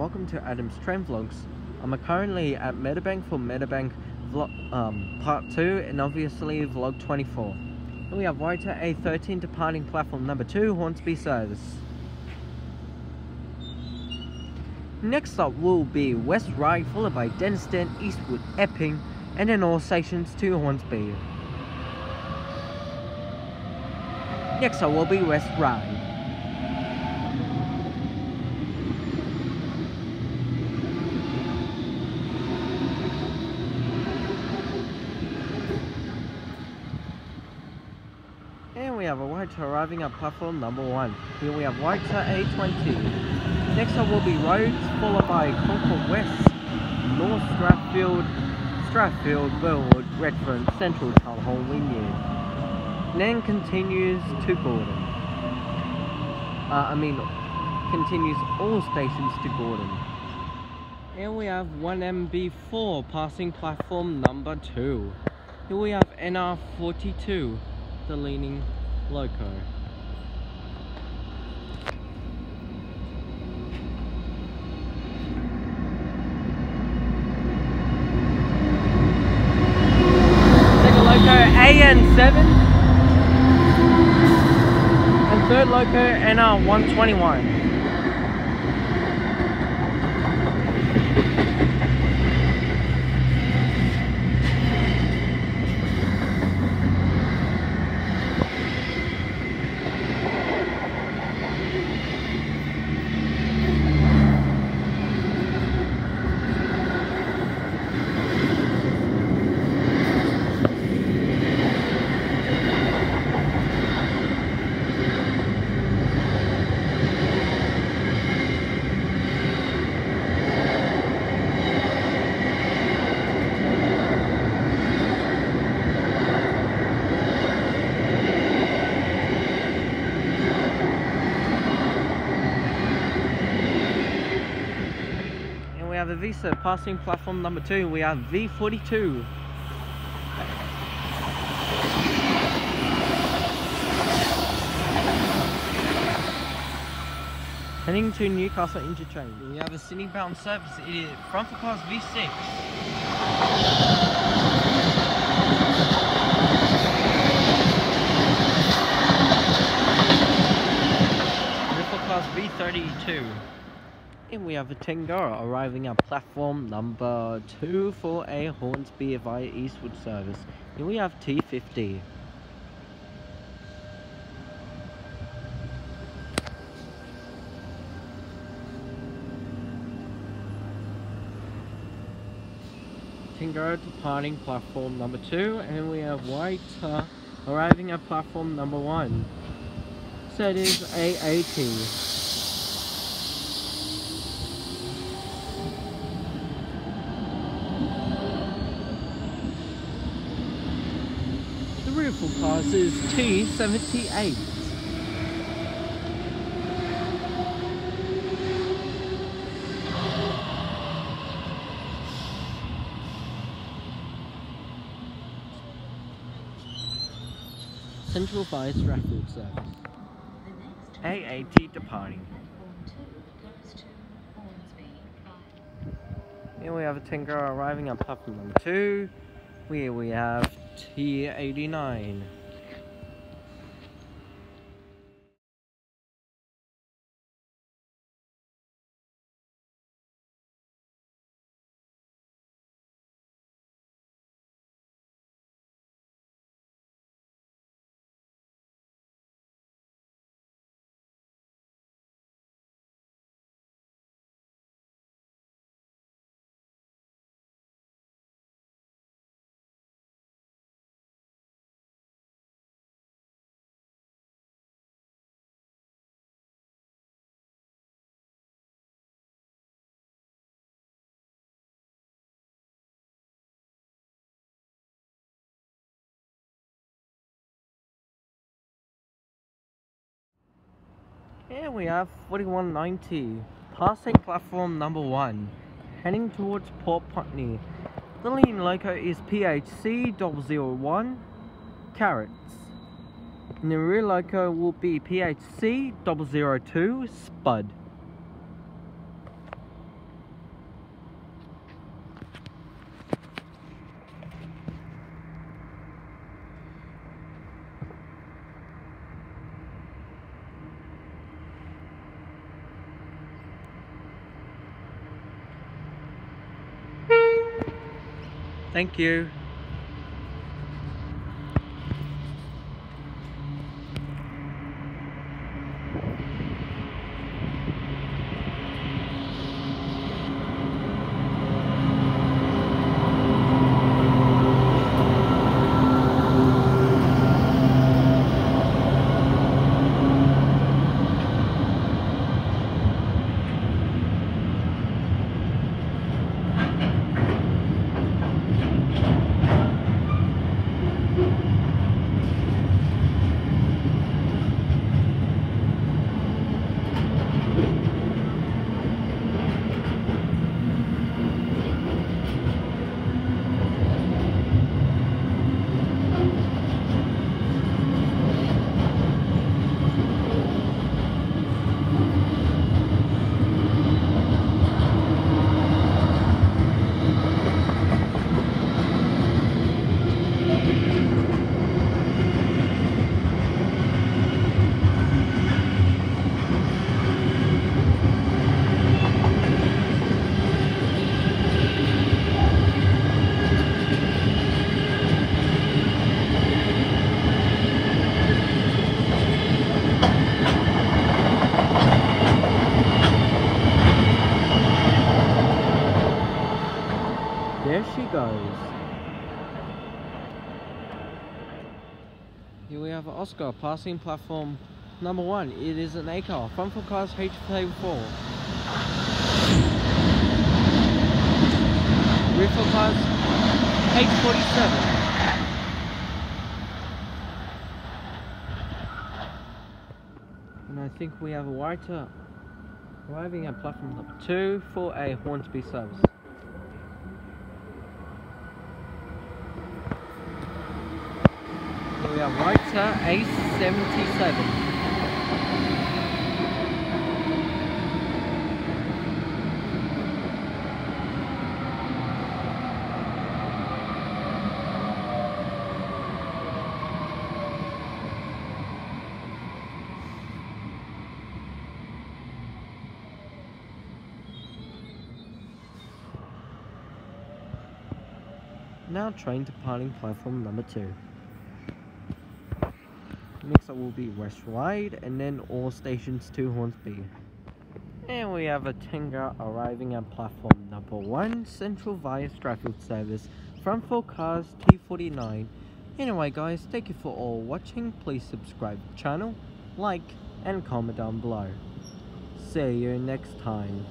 welcome to Adam's Train Vlogs. I'm currently at Meadowbank for Meadowbank vlog, um, part 2 and obviously vlog 24. And we have Waratah A13 departing platform number 2 Hornsby service. Next up will be West Ryde followed by Denistone, Eastwood, Epping and then all stations to Hornsby. Next up will be West Ryde. And we have a Waratah arriving at platform number 1. Here we have Waratah A20. Next up will be Rhodes, followed by Concord West, North Strathfield, Strathfield, Burwood, Redfern, Central Town Hall, Wynyard. Then continues to Gordon. Uh, I mean, continues all stations to Gordon. Here we have 1MB4 passing platform number 2. Here we have NR42, the leaning loco. Second loco AN7 and third loco NR121. Visa passing platform number two. We have V42. Heading to Newcastle Interchange. We have a Sydney bound service. It is front for class V6. Rear for class V32. And we have a Tangara arriving at platform number 2 for a Hornsby via Eastwood service. And we have T50. Tangara departing platform number 2 and we have White uh, arriving at platform number 1. So it is A80. Vehicle class is T78. Central Fire Strathfield service. AAT departing. Here we have a Tinker arriving at platform number 2. Here we have T89. Here we have 4190, passing platform number 1, heading towards Port Botany. The lean loco is PHC 001 carrots. And the rear loco will be PHC 002 spud. Thank you. There she goes. Here we have Oscar passing platform number one. It is an A car, front four cars H4. Rear four cars H47. And I think we have a whiter arriving at platform number two for a Hornsby service. Have A77. Now train departing platform number two. Next up will be West Ryde and then all stations to Hornsby. And we have a Tenga arriving at platform number one, Central via Strathfield service, front four cars T49. Anyway guys, thank you for all watching, please subscribe to the channel, like and comment down below. See you next time.